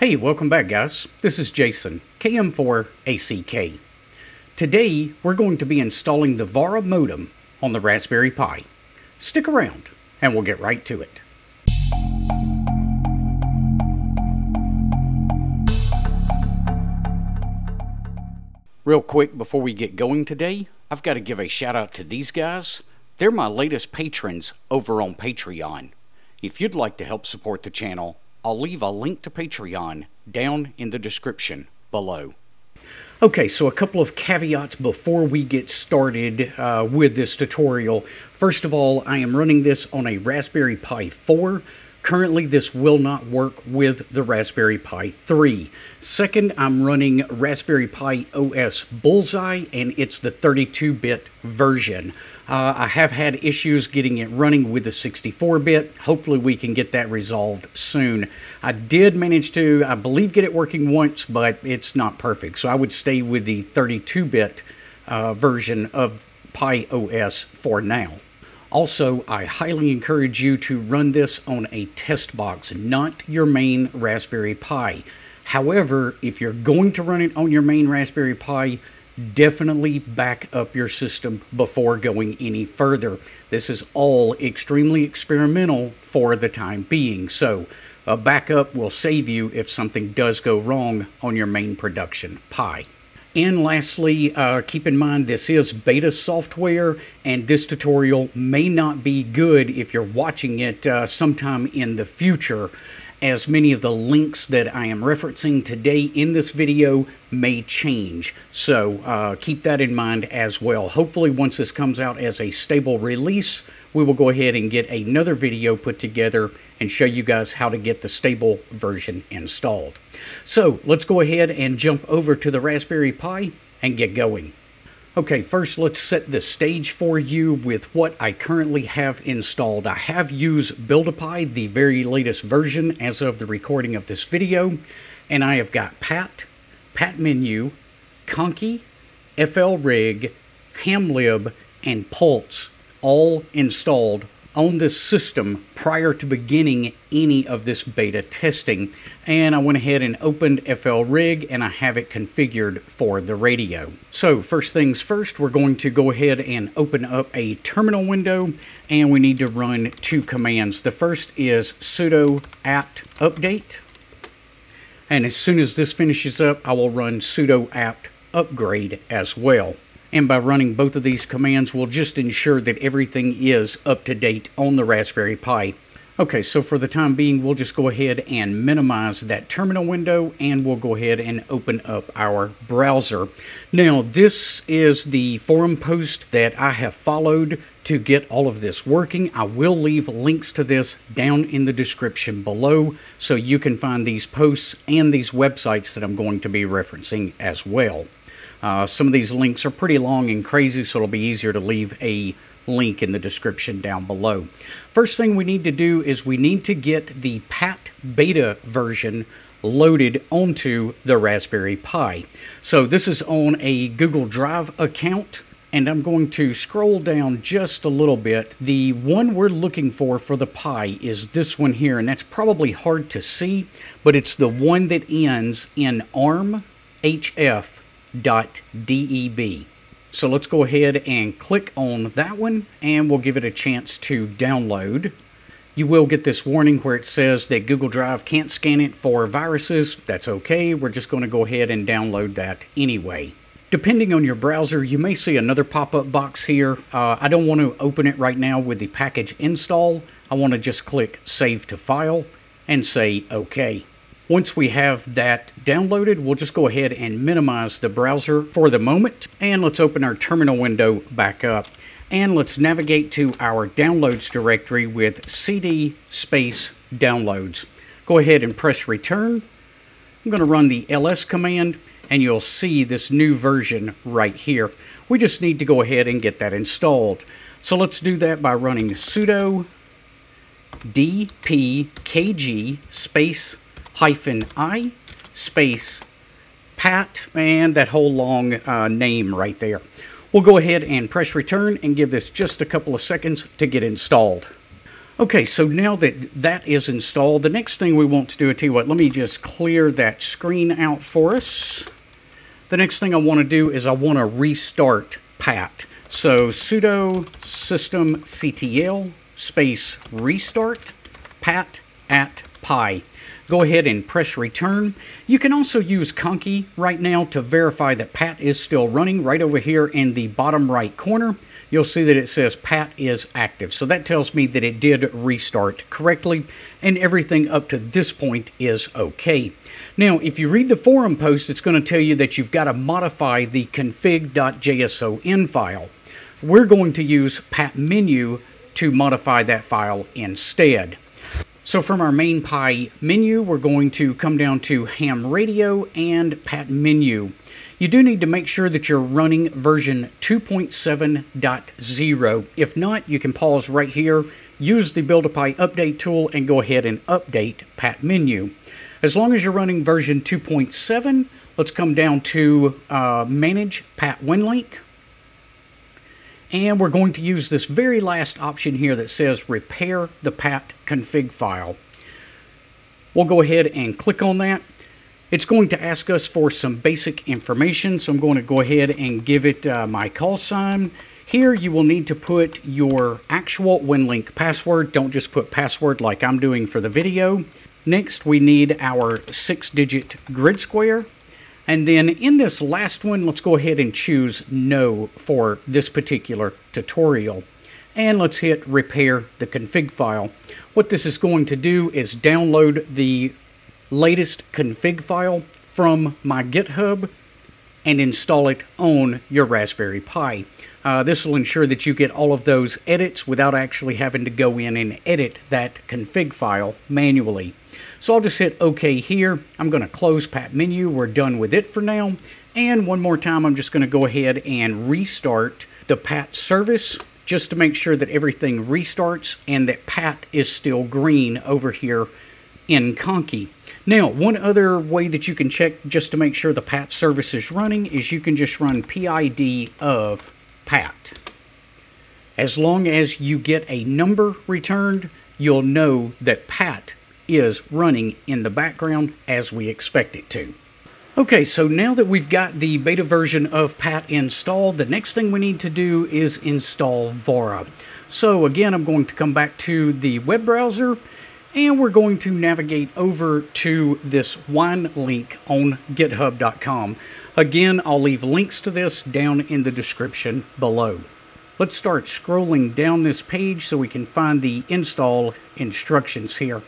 Hey, welcome back, guys. This is Jason, KM4ACK. Today, we're going to be installing the VARA modem on the Raspberry Pi. Stick around, and we'll get right to it. Real quick before we get going today, I've got to give a shout out to these guys. They're my latest patrons over on Patreon. If you'd like to help support the channel, I'll leave a link to Patreon down in the description below. Okay, so a couple of caveats before we get started uh, with this tutorial. First of all, I am running this on a Raspberry Pi 4. Currently, this will not work with the Raspberry Pi 3. Second, I'm running Raspberry Pi OS Bullseye, and it's the 32-bit version. Uh, I have had issues getting it running with the 64-bit. Hopefully we can get that resolved soon. I did manage to, I believe, get it working once, but it's not perfect. So I would stay with the 32-bit uh, version of Pi OS for now. Also, I highly encourage you to run this on a test box, not your main Raspberry Pi. However, if you're going to run it on your main Raspberry Pi, definitely back up your system before going any further. This is all extremely experimental for the time being, so a backup will save you if something does go wrong on your main production Pi. And lastly, uh, keep in mind this is beta software, and this tutorial may not be good if you're watching it uh, sometime in the future as many of the links that I am referencing today in this video may change. So uh, keep that in mind as well. Hopefully once this comes out as a stable release, we will go ahead and get another video put together and show you guys how to get the stable version installed. So let's go ahead and jump over to the Raspberry Pi and get going. Okay, first let's set the stage for you with what I currently have installed. I have used Build-A-Pi, the very latest version as of the recording of this video, and I have got Pat, Pat Menu, Conky, FLRig, HamLib, and Pulse all installed on this system prior to beginning any of this beta testing. And I went ahead and opened FLRig and I have it configured for the radio. So first things first, we're going to go ahead and open up a terminal window and we need to run two commands. The first is sudo apt update. And as soon as this finishes up, I will run sudo apt upgrade as well. And by running both of these commands, we'll just ensure that everything is up to date on the Raspberry Pi. Okay, so for the time being, we'll just go ahead and minimize that terminal window and we'll go ahead and open up our browser. Now, this is the forum post that I have followed to get all of this working. I will leave links to this down in the description below so you can find these posts and these websites that I'm going to be referencing as well. Uh, some of these links are pretty long and crazy, so it'll be easier to leave a link in the description down below. First thing we need to do is we need to get the PAT beta version loaded onto the Raspberry Pi. So this is on a Google Drive account and I'm going to scroll down just a little bit. The one we're looking for for the Pi is this one here and that's probably hard to see but it's the one that ends in ARM HF .deb. So let's go ahead and click on that one and we'll give it a chance to download. You will get this warning where it says that Google Drive can't scan it for viruses. That's okay. We're just going to go ahead and download that anyway. Depending on your browser, you may see another pop-up box here. Uh, I don't want to open it right now with the package install. I want to just click Save to File and say OK. Once we have that downloaded, we'll just go ahead and minimize the browser for the moment. And let's open our terminal window back up. And let's navigate to our downloads directory with cd space downloads. Go ahead and press return. I'm going to run the ls command and you'll see this new version right here. We just need to go ahead and get that installed. So let's do that by running sudo dpkg space hyphen I space Pat and that whole long uh, name right there. We'll go ahead and press return and give this just a couple of seconds to get installed. Okay, so now that that is installed, the next thing we want to do, I tell you what, let me just clear that screen out for us. The next thing I want to do is I want to restart PAT. So sudo systemctl space restart pat at pi. Go ahead and press return. You can also use Conky right now to verify that PAT is still running right over here in the bottom right corner you'll see that it says Pat is active. So that tells me that it did restart correctly and everything up to this point is okay. Now, if you read the forum post, it's going to tell you that you've got to modify the config.json file. We're going to use pat menu to modify that file instead. So from our main Pi menu, we're going to come down to ham radio and pat menu. You do need to make sure that you're running version 2.7.0. If not, you can pause right here, use the Build-A-Pi update tool, and go ahead and update Pat Menu. As long as you're running version 2.7, let's come down to uh, Manage Pat WinLink. And we're going to use this very last option here that says Repair the Pat config file. We'll go ahead and click on that. It's going to ask us for some basic information, so I'm going to go ahead and give it uh, my call sign. Here you will need to put your actual WinLink password. Don't just put password like I'm doing for the video. Next, we need our six-digit grid square. And then in this last one, let's go ahead and choose no for this particular tutorial. And let's hit repair the config file. What this is going to do is download the latest config file from my GitHub and install it on your Raspberry Pi. Uh, this will ensure that you get all of those edits without actually having to go in and edit that config file manually. So I'll just hit OK here. I'm going to close Pat Menu. We're done with it for now. And one more time, I'm just going to go ahead and restart the Pat service just to make sure that everything restarts and that Pat is still green over here in Conky. Now, one other way that you can check just to make sure the PAT service is running is you can just run PID of PAT. As long as you get a number returned, you'll know that PAT is running in the background as we expect it to. Okay, so now that we've got the beta version of PAT installed, the next thing we need to do is install Vara. So again, I'm going to come back to the web browser and we're going to navigate over to this Winelink on github.com. Again, I'll leave links to this down in the description below. Let's start scrolling down this page so we can find the install instructions here.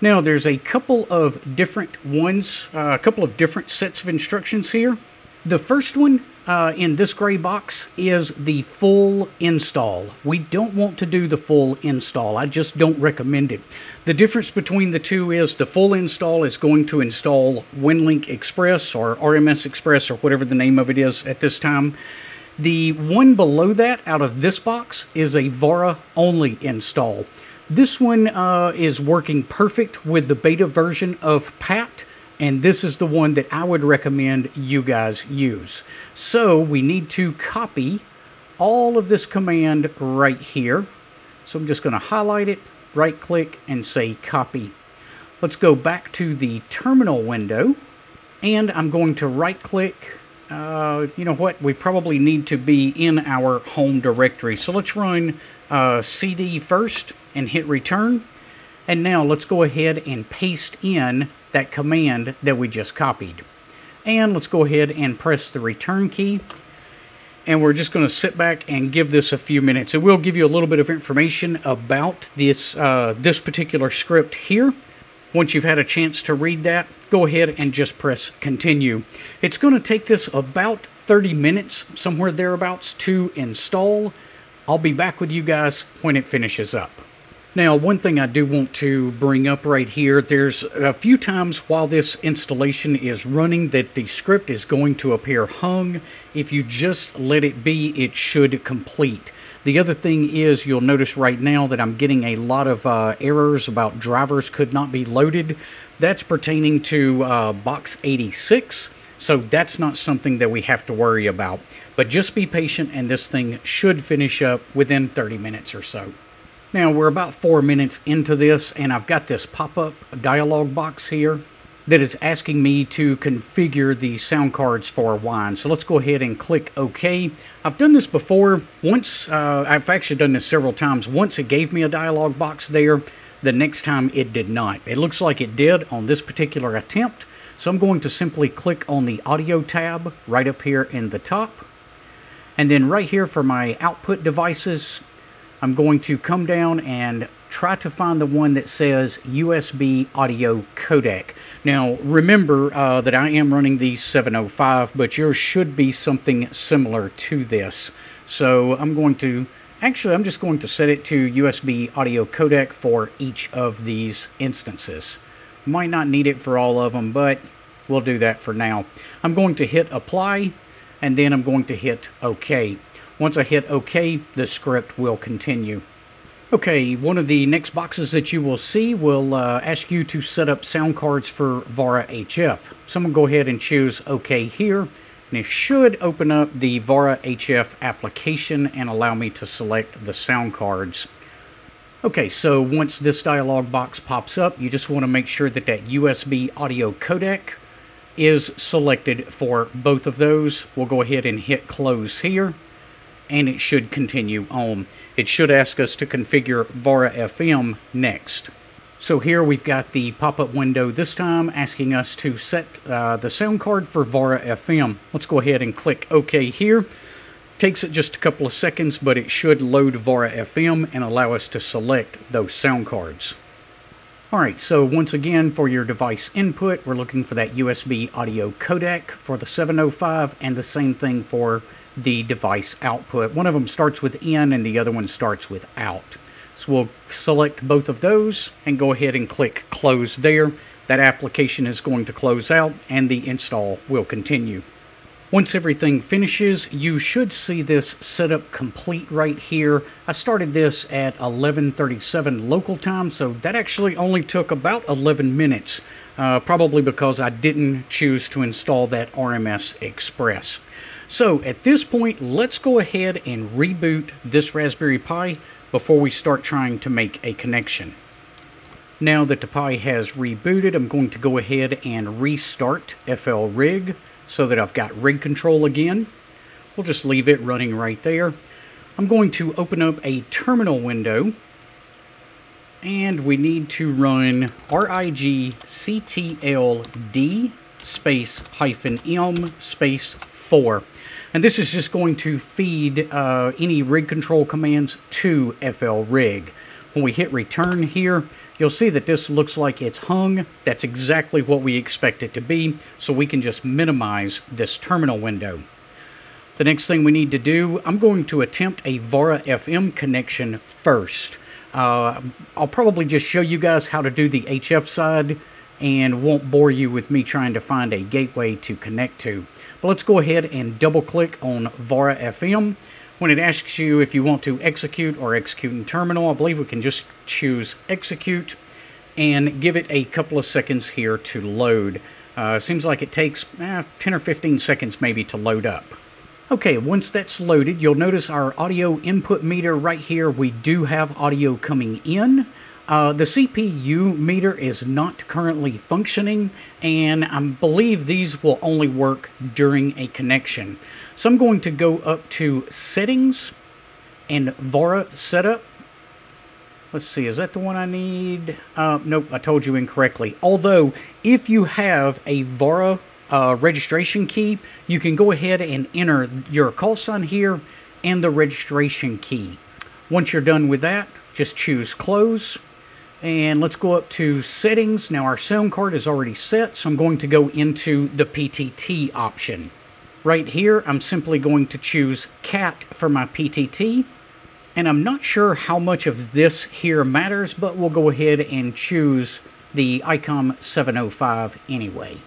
Now, there's a couple of different ones, uh, a couple of different sets of instructions here. The first one uh, in this gray box is the full install. We don't want to do the full install. I just don't recommend it. The difference between the two is the full install is going to install WinLink Express or RMS Express or whatever the name of it is at this time. The one below that out of this box is a Vara only install. This one uh, is working perfect with the beta version of PAT and this is the one that I would recommend you guys use. So we need to copy all of this command right here. So I'm just going to highlight it, right click, and say copy. Let's go back to the terminal window, and I'm going to right click. Uh, you know what? We probably need to be in our home directory. So let's run uh, cd first and hit return. And now let's go ahead and paste in that command that we just copied. And let's go ahead and press the return key. And we're just going to sit back and give this a few minutes. It will give you a little bit of information about this, uh, this particular script here. Once you've had a chance to read that, go ahead and just press continue. It's going to take this about 30 minutes, somewhere thereabouts, to install. I'll be back with you guys when it finishes up. Now, one thing I do want to bring up right here, there's a few times while this installation is running that the script is going to appear hung. If you just let it be, it should complete. The other thing is you'll notice right now that I'm getting a lot of uh, errors about drivers could not be loaded. That's pertaining to uh, Box86. So that's not something that we have to worry about. But just be patient and this thing should finish up within 30 minutes or so. Now we're about four minutes into this and I've got this pop-up dialog box here that is asking me to configure the sound cards for Wine. So let's go ahead and click OK. I've done this before. Once, uh, I've actually done this several times. Once it gave me a dialog box there, the next time it did not. It looks like it did on this particular attempt. So I'm going to simply click on the audio tab right up here in the top. And then right here for my output devices, I'm going to come down and try to find the one that says USB audio codec. Now remember uh, that I am running the 705, but yours should be something similar to this. So I'm going to, actually I'm just going to set it to USB audio codec for each of these instances. Might not need it for all of them, but we'll do that for now. I'm going to hit apply and then I'm going to hit OK. Once I hit OK, the script will continue. Okay, one of the next boxes that you will see will uh, ask you to set up sound cards for Vara HF. So I'm going to go ahead and choose OK here, and it should open up the Vara HF application and allow me to select the sound cards. Okay, so once this dialog box pops up, you just want to make sure that that USB audio codec is selected for both of those. We'll go ahead and hit close here, and it should continue on it should ask us to configure Vara FM next. So here we've got the pop-up window this time asking us to set uh, the sound card for Vara FM. Let's go ahead and click OK here. Takes it just a couple of seconds, but it should load Vara FM and allow us to select those sound cards. Alright, so once again for your device input, we're looking for that USB audio codec for the 705 and the same thing for the device output. One of them starts with in and the other one starts with out. So we'll select both of those and go ahead and click close there. That application is going to close out and the install will continue. Once everything finishes, you should see this setup complete right here. I started this at 11.37 local time, so that actually only took about 11 minutes, uh, probably because I didn't choose to install that RMS Express. So at this point, let's go ahead and reboot this Raspberry Pi before we start trying to make a connection. Now that the Pi has rebooted, I'm going to go ahead and restart FL Rig so that I've got rig control again. We'll just leave it running right there. I'm going to open up a terminal window and we need to run RIG CTLD space hyphen M space 4. And this is just going to feed uh, any rig control commands to FL Rig. When we hit return here, you'll see that this looks like it's hung. That's exactly what we expect it to be, so we can just minimize this terminal window. The next thing we need to do, I'm going to attempt a Vara FM connection first. Uh, I'll probably just show you guys how to do the HF side and won't bore you with me trying to find a gateway to connect to. Let's go ahead and double click on Vara FM. When it asks you if you want to execute or execute in terminal, I believe we can just choose execute and give it a couple of seconds here to load. Uh, seems like it takes eh, 10 or 15 seconds maybe to load up. Okay, once that's loaded, you'll notice our audio input meter right here. We do have audio coming in. Uh, the CPU meter is not currently functioning, and I believe these will only work during a connection. So I'm going to go up to Settings and Vara Setup. Let's see, is that the one I need? Uh, nope, I told you incorrectly. Although, if you have a Vara uh, registration key, you can go ahead and enter your call sign here and the registration key. Once you're done with that, just choose Close and let's go up to settings. Now our sound card is already set, so I'm going to go into the PTT option. Right here, I'm simply going to choose cat for my PTT. And I'm not sure how much of this here matters, but we'll go ahead and choose the ICOM 705 anyway.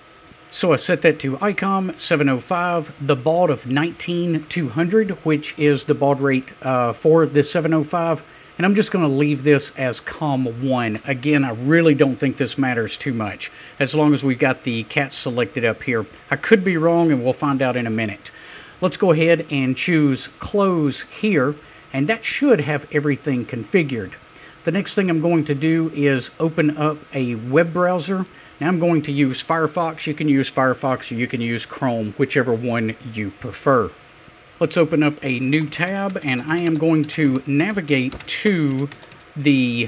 So I set that to ICOM 705, the baud of 19200, which is the baud rate uh, for the 705. And I'm just going to leave this as COM1. Again, I really don't think this matters too much, as long as we've got the cat selected up here. I could be wrong, and we'll find out in a minute. Let's go ahead and choose Close here, and that should have everything configured. The next thing I'm going to do is open up a web browser. Now I'm going to use Firefox. You can use Firefox or you can use Chrome, whichever one you prefer. Let's open up a new tab and I am going to navigate to the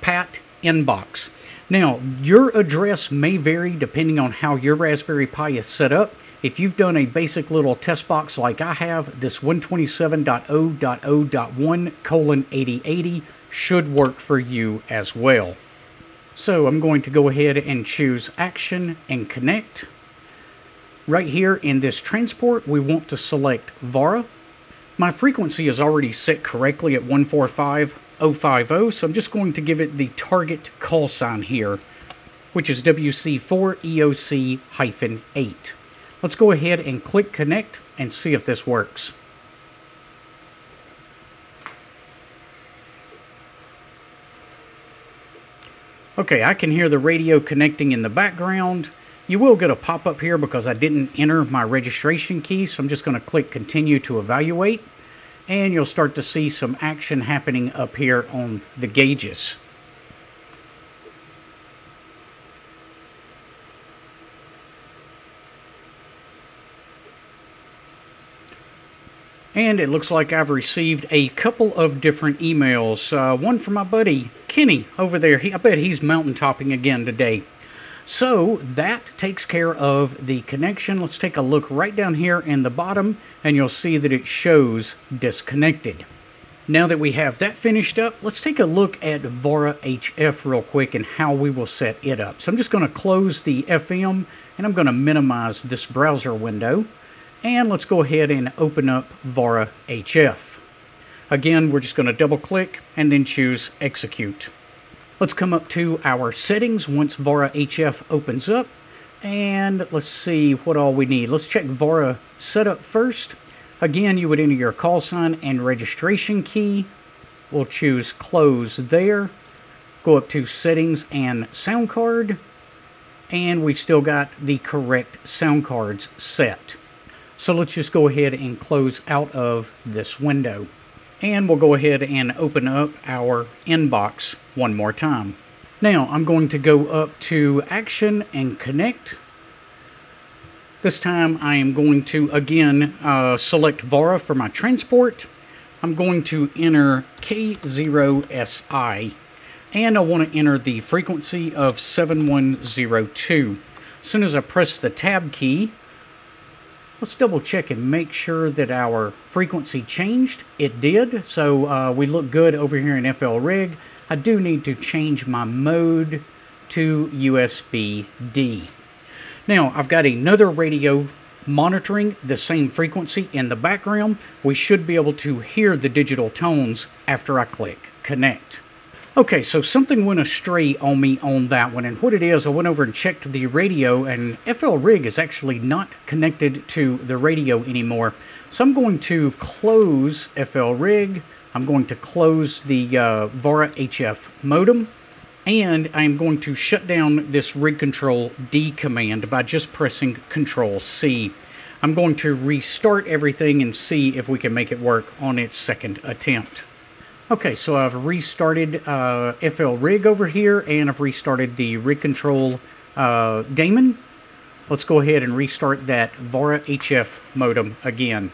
PAT inbox. Now, your address may vary depending on how your Raspberry Pi is set up. If you've done a basic little test box like I have, this 127.0.0.1 colon 8080 should work for you as well. So I'm going to go ahead and choose Action and Connect. Right here in this transport, we want to select VARA. My frequency is already set correctly at 145050, so I'm just going to give it the target call sign here, which is WC4EOC-8. Let's go ahead and click Connect and see if this works. Okay, I can hear the radio connecting in the background. You will get a pop-up here because I didn't enter my registration key, so I'm just going to click Continue to Evaluate, and you'll start to see some action happening up here on the gauges. And it looks like I've received a couple of different emails. Uh, one from my buddy Kenny over there. He, I bet he's mountaintopping again today. So that takes care of the connection. Let's take a look right down here in the bottom and you'll see that it shows disconnected. Now that we have that finished up, let's take a look at Vara HF real quick and how we will set it up. So I'm just going to close the FM and I'm going to minimize this browser window. And let's go ahead and open up Vara HF. Again, we're just going to double click and then choose execute. Let's come up to our settings once Vara HF opens up. And let's see what all we need. Let's check Vara setup first. Again, you would enter your call sign and registration key. We'll choose close there. Go up to settings and sound card. And we've still got the correct sound cards set. So let's just go ahead and close out of this window. And we'll go ahead and open up our inbox one more time. Now I'm going to go up to Action and Connect. This time I am going to again uh, select VARA for my transport. I'm going to enter K0SI and I want to enter the frequency of 7102. As soon as I press the tab key, Let's double check and make sure that our frequency changed. It did, so uh, we look good over here in FL Rig. I do need to change my mode to USB-D. Now, I've got another radio monitoring the same frequency in the background. We should be able to hear the digital tones after I click connect. Okay, so something went astray on me on that one, and what it is, I went over and checked the radio, and FL Rig is actually not connected to the radio anymore. So I'm going to close FL Rig, I'm going to close the uh, Vara HF modem, and I'm going to shut down this rig control D command by just pressing Control C. I'm going to restart everything and see if we can make it work on its second attempt. Okay, so I've restarted uh, FL Rig over here, and I've restarted the rig control uh, daemon. Let's go ahead and restart that Vara HF modem again.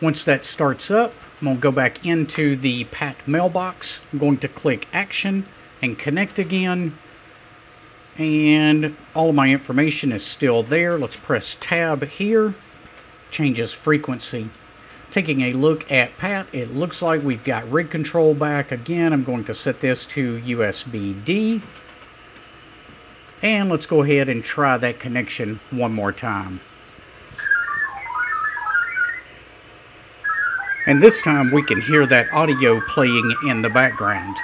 Once that starts up, I'm going to go back into the PAT mailbox. I'm going to click Action and Connect again. And all of my information is still there. Let's press Tab here. Changes frequency. Taking a look at PAT, it looks like we've got rig control back. Again, I'm going to set this to USB-D. And let's go ahead and try that connection one more time. And this time we can hear that audio playing in the background.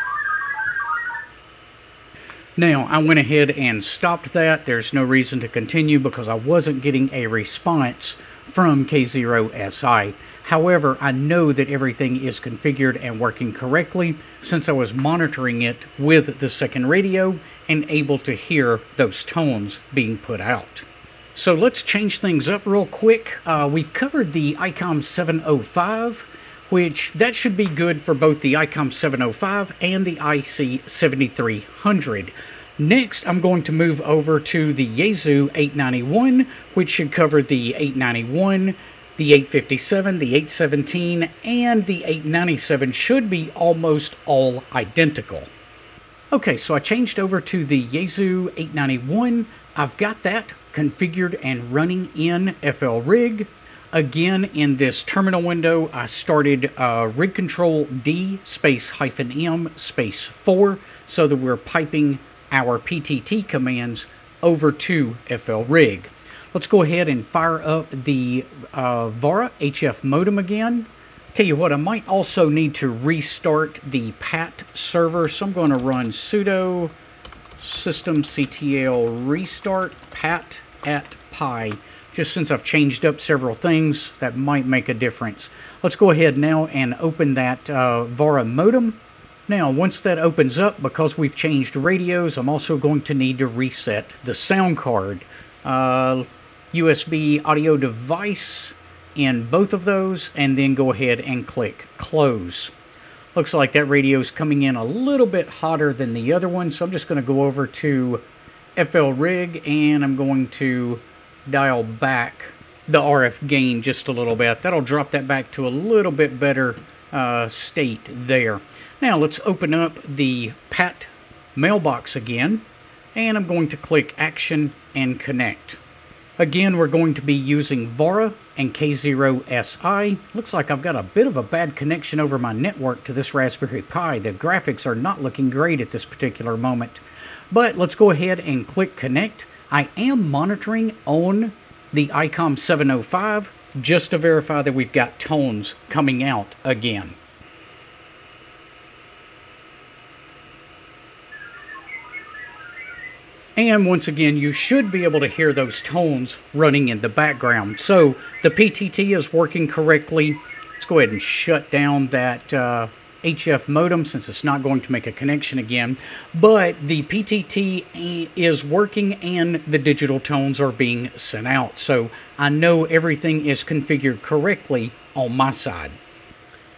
Now, I went ahead and stopped that. There's no reason to continue because I wasn't getting a response from K0SI. However, I know that everything is configured and working correctly since I was monitoring it with the second radio and able to hear those tones being put out. So let's change things up real quick. Uh, we've covered the ICOM 705. which that should be good for both the ICOM 705 and the IC 7300. Next, I'm going to move over to the Yaesu 891, which should cover the 891, the 857, the 817, and the 897 should be almost all identical. Okay, so I changed over to the Yaesu 891. I've got that configured and running in FL Rig. Again, in this terminal window, I started uh, rig control D space hyphen M space 4 so that we're piping our PTT commands over to FL Rig. Let's go ahead and fire up the uh, VARA HF modem again. Tell you what, I might also need to restart the PAT server, so I'm going to run sudo systemctl restart pat at pi. Just since I've changed up several things, that might make a difference. Let's go ahead now and open that uh, VARA modem. Now, once that opens up, because we've changed radios, I'm also going to need to reset the sound card. Uh, USB audio device in both of those and then go ahead and click close. Looks like that radio is coming in a little bit hotter than the other one, so I'm just going to go over to FL Rig and I'm going to dial back the RF gain just a little bit. That'll drop that back to a little bit better uh, state there. Now let's open up the PAT mailbox again and I'm going to click Action and Connect. Again, we're going to be using VARA and K0SI. Looks like I've got a bit of a bad connection over my network to this Raspberry Pi. The graphics are not looking great at this particular moment. But let's go ahead and click connect. I am monitoring on the ICOM 705 just to verify that we've got tones coming out again. And once again, you should be able to hear those tones running in the background. So the PTT is working correctly. Let's go ahead and shut down that uh, HF modem since it's not going to make a connection again. But the PTT is working and the digital tones are being sent out. So I know everything is configured correctly on my side.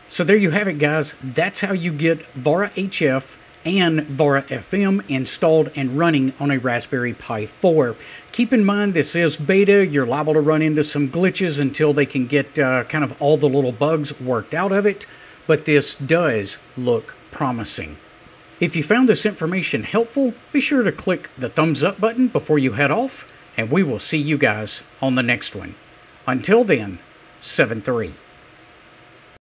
So there you have it, guys. That's how you get VARA HF and VARA FM installed and running on a Raspberry Pi 4. Keep in mind this is beta. You're liable to run into some glitches until they can get uh, kind of all the little bugs worked out of it, but this does look promising. If you found this information helpful, be sure to click the thumbs up button before you head off, and we will see you guys on the next one. Until then, 7 3.